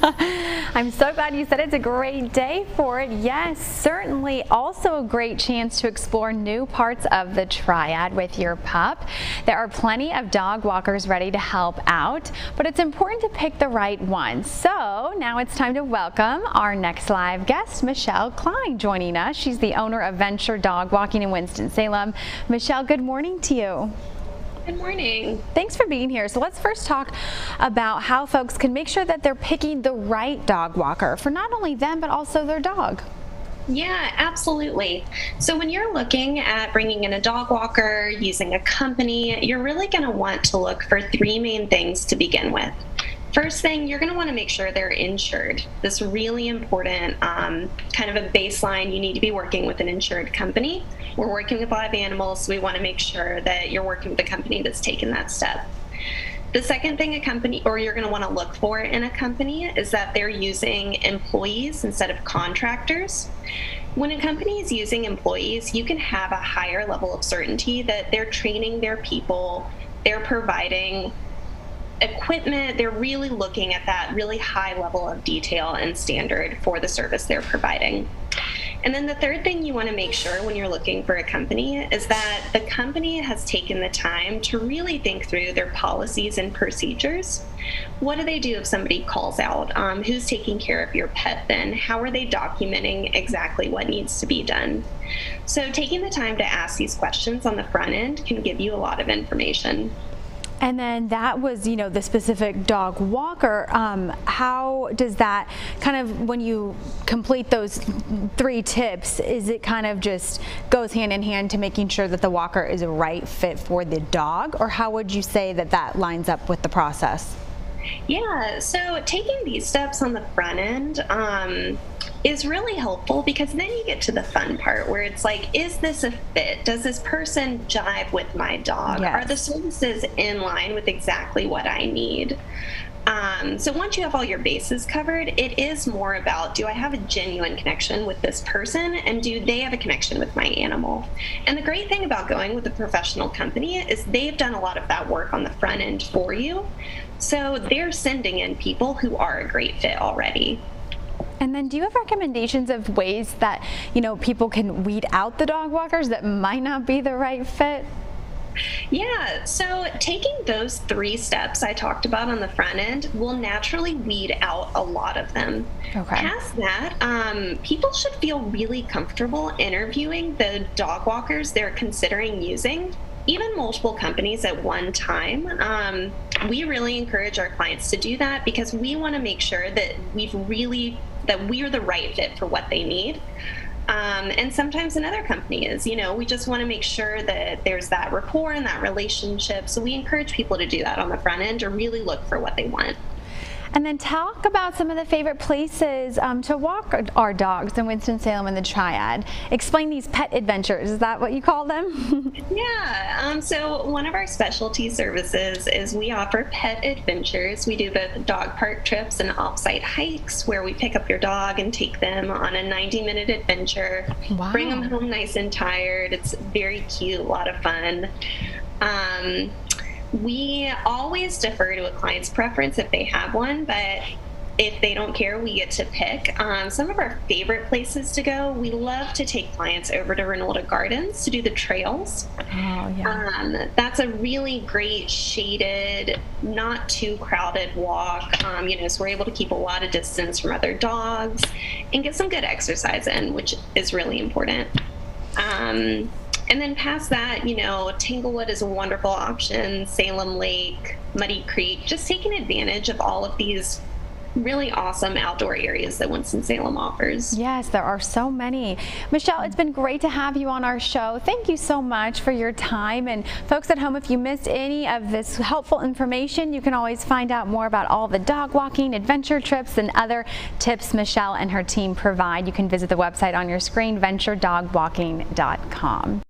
I'm so glad you said it's a great day for it. Yes, certainly also a great chance to explore new parts of the triad with your pup. There are plenty of dog walkers ready to help out, but it's important to pick the right one. So now it's time to welcome our next live guest, Michelle Klein, joining us. She's the owner of Venture Dog Walking in Winston-Salem. Michelle, good morning to you. Good morning. Thanks for being here. So let's first talk about how folks can make sure that they're picking the right dog walker for not only them, but also their dog. Yeah, absolutely. So when you're looking at bringing in a dog walker, using a company, you're really going to want to look for three main things to begin with. First thing, you're going to want to make sure they're insured. This really important um, kind of a baseline. You need to be working with an insured company. We're working with live animals, so we want to make sure that you're working with a company that's taken that step. The second thing a company, or you're going to want to look for in a company, is that they're using employees instead of contractors. When a company is using employees, you can have a higher level of certainty that they're training their people, they're providing equipment, they're really looking at that really high level of detail and standard for the service they're providing. And then the third thing you want to make sure when you're looking for a company is that the company has taken the time to really think through their policies and procedures. What do they do if somebody calls out? Um, who's taking care of your pet then? How are they documenting exactly what needs to be done? So, taking the time to ask these questions on the front end can give you a lot of information. And then that was, you know, the specific dog walker. Um, how does that kind of, when you complete those three tips, is it kind of just goes hand in hand to making sure that the walker is a right fit for the dog? Or how would you say that that lines up with the process? Yeah, so taking these steps on the front end, um, is really helpful because then you get to the fun part where it's like, is this a fit? Does this person jive with my dog? Yes. Are the services in line with exactly what I need? Um, so once you have all your bases covered, it is more about do I have a genuine connection with this person and do they have a connection with my animal? And the great thing about going with a professional company is they've done a lot of that work on the front end for you. So they're sending in people who are a great fit already. And then do you have recommendations of ways that, you know, people can weed out the dog walkers that might not be the right fit? Yeah, so taking those three steps I talked about on the front end will naturally weed out a lot of them. Okay. Past that, um, people should feel really comfortable interviewing the dog walkers they're considering using even multiple companies at one time. Um, we really encourage our clients to do that because we want to make sure that we've really that we're the right fit for what they need. Um, and sometimes another company is, you know, we just want to make sure that there's that rapport and that relationship. So we encourage people to do that on the front end or really look for what they want. And then talk about some of the favorite places um, to walk our dogs in Winston-Salem and the Triad. Explain these pet adventures. Is that what you call them? yeah. Um, so one of our specialty services is we offer pet adventures. We do both dog park trips and off-site hikes where we pick up your dog and take them on a 90-minute adventure. Wow. Bring them home nice and tired. It's very cute, a lot of fun. Um, we always defer to a client's preference if they have one, but if they don't care, we get to pick. Um, some of our favorite places to go, we love to take clients over to Reynolda Gardens to do the trails. Oh, yeah. Um, that's a really great shaded, not too crowded walk. Um, you know, so we're able to keep a lot of distance from other dogs and get some good exercise in, which is really important. Um, and then past that, you know, Tanglewood is a wonderful option, Salem Lake, Muddy Creek, just taking advantage of all of these really awesome outdoor areas that Winston-Salem offers. Yes, there are so many. Michelle, it's been great to have you on our show. Thank you so much for your time. And folks at home, if you missed any of this helpful information, you can always find out more about all the dog walking, adventure trips, and other tips Michelle and her team provide. You can visit the website on your screen, venturedogwalking.com.